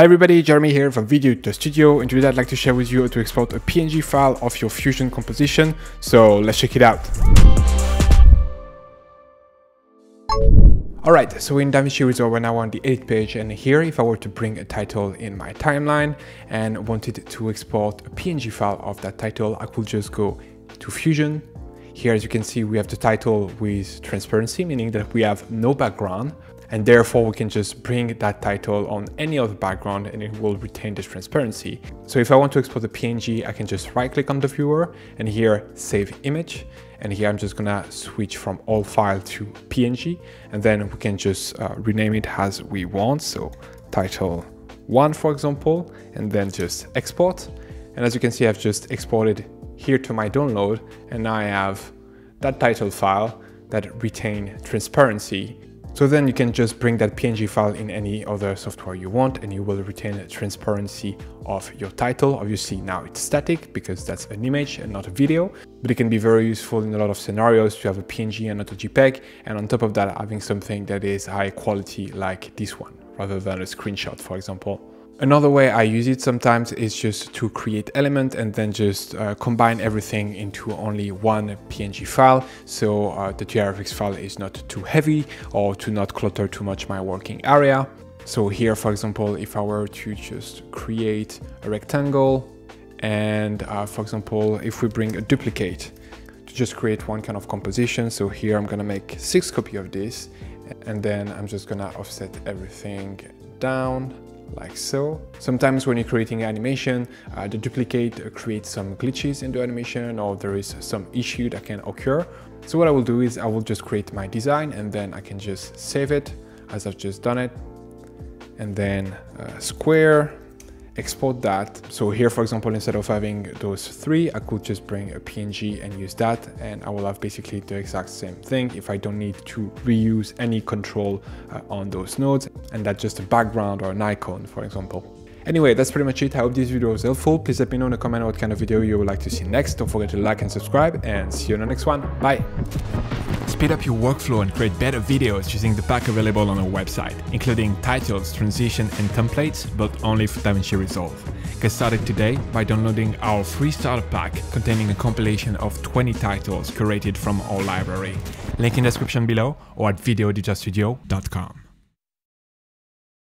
Hi everybody, Jeremy here from Video Editor Studio and today I'd like to share with you how to export a PNG file of your Fusion composition. So let's check it out. Alright, so in DaVinci Resolve we're now on the edit page and here if I were to bring a title in my timeline and wanted to export a PNG file of that title, I could just go to Fusion. Here as you can see we have the title with transparency, meaning that we have no background and therefore we can just bring that title on any other background and it will retain this transparency. So if I want to export the PNG, I can just right click on the viewer and here save image. And here I'm just gonna switch from all file to PNG and then we can just uh, rename it as we want. So title one, for example, and then just export. And as you can see, I've just exported here to my download and now I have that title file that retain transparency so then you can just bring that PNG file in any other software you want and you will retain transparency of your title. Obviously now it's static because that's an image and not a video, but it can be very useful in a lot of scenarios to have a PNG and not a JPEG. And on top of that, having something that is high quality like this one, rather than a screenshot, for example. Another way I use it sometimes is just to create element and then just uh, combine everything into only one PNG file. So uh, the DRFX file is not too heavy or to not clutter too much my working area. So here, for example, if I were to just create a rectangle and uh, for example, if we bring a duplicate to just create one kind of composition. So here I'm gonna make six copy of this and then I'm just gonna offset everything down like so. Sometimes when you're creating animation, uh, the duplicate creates some glitches in the animation or there is some issue that can occur. So what I will do is I will just create my design and then I can just save it as I've just done it. And then uh, square export that. So here, for example, instead of having those three, I could just bring a PNG and use that. And I will have basically the exact same thing if I don't need to reuse any control uh, on those nodes. And that's just a background or an icon, for example. Anyway, that's pretty much it. I hope this video was helpful. Please let me know in the comment what kind of video you would like to see next. Don't forget to like and subscribe and see you in the next one. Bye. Speed up your workflow and create better videos using the pack available on our website, including titles, transition, and templates, but only for DaVinci Resolve. Get started today by downloading our free starter pack containing a compilation of 20 titles curated from our library. Link in description below or at videoeditorstudio.com.